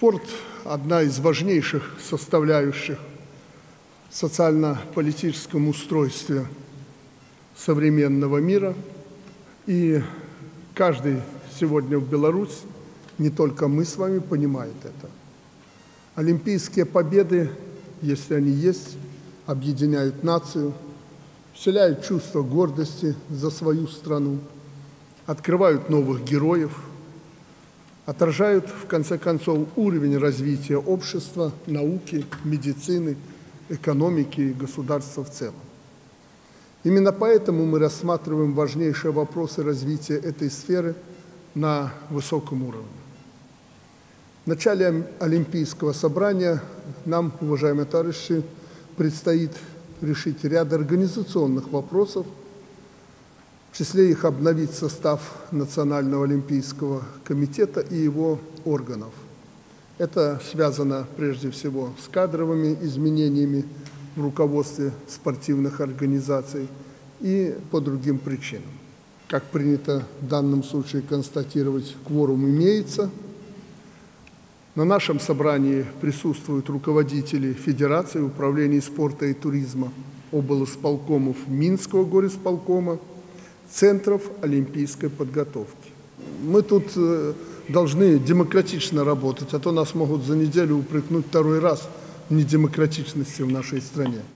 Спорт – одна из важнейших составляющих в социально-политическом устройстве современного мира. И каждый сегодня в Беларусь, не только мы с вами, понимает это. Олимпийские победы, если они есть, объединяют нацию, вселяют чувство гордости за свою страну, открывают новых героев – отражают, в конце концов, уровень развития общества, науки, медицины, экономики и государства в целом. Именно поэтому мы рассматриваем важнейшие вопросы развития этой сферы на высоком уровне. В начале Олимпийского собрания нам, уважаемые товарищи, предстоит решить ряд организационных вопросов – в числе их обновить состав Национального олимпийского комитета и его органов. Это связано прежде всего с кадровыми изменениями в руководстве спортивных организаций и по другим причинам. Как принято в данном случае констатировать, кворум имеется. На нашем собрании присутствуют руководители Федерации управления спорта и туризма, облсполкомов Минского горисполкома, центров олимпийской подготовки. Мы тут э, должны демократично работать, а то нас могут за неделю упрекнуть второй раз в недемократичности в нашей стране.